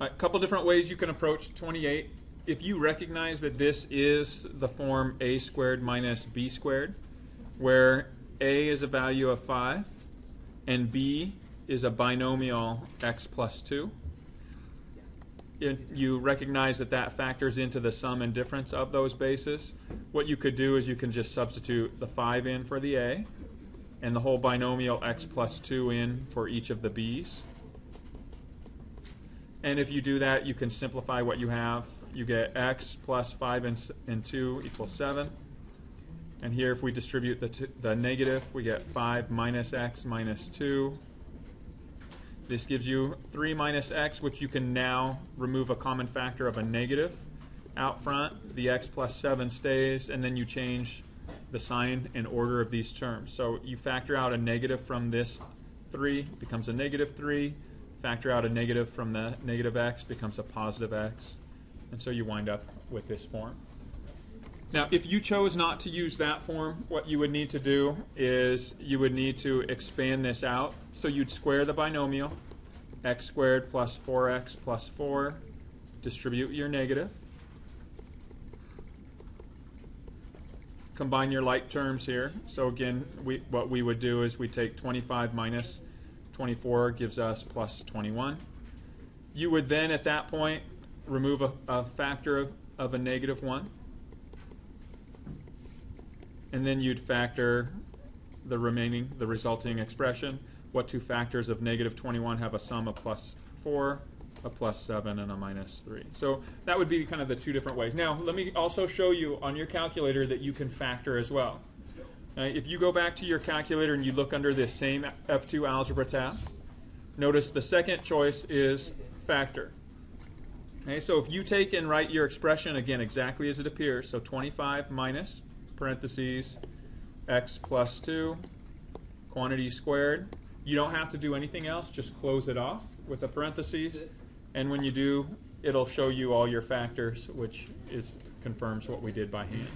A couple different ways you can approach 28. If you recognize that this is the form a squared minus b squared, where a is a value of 5 and b is a binomial x plus 2, it, you recognize that that factors into the sum and difference of those bases. What you could do is you can just substitute the 5 in for the a and the whole binomial x plus 2 in for each of the b's. And if you do that, you can simplify what you have. You get x plus 5 and, and 2 equals 7. And here, if we distribute the, the negative, we get 5 minus x minus 2. This gives you 3 minus x, which you can now remove a common factor of a negative out front. The x plus 7 stays, and then you change the sign and order of these terms. So you factor out a negative from this 3, becomes a negative 3. Factor out a negative from the negative x, becomes a positive x. And so you wind up with this form. Now, if you chose not to use that form, what you would need to do is you would need to expand this out. So you'd square the binomial, x squared plus 4x plus 4, distribute your negative. Combine your like terms here. So again, we, what we would do is we take 25 minus 24 gives us plus 21. You would then, at that point, remove a, a factor of, of a negative 1. And then you'd factor the remaining, the resulting expression. What two factors of negative 21 have a sum of plus 4, a plus 7, and a minus 3? So that would be kind of the two different ways. Now, let me also show you on your calculator that you can factor as well. Uh, if you go back to your calculator and you look under this same F2 algebra tab, notice the second choice is factor. Okay, so if you take and write your expression again exactly as it appears, so 25 minus parentheses x plus 2 quantity squared, you don't have to do anything else, just close it off with a parentheses, and when you do, it'll show you all your factors, which is confirms what we did by hand.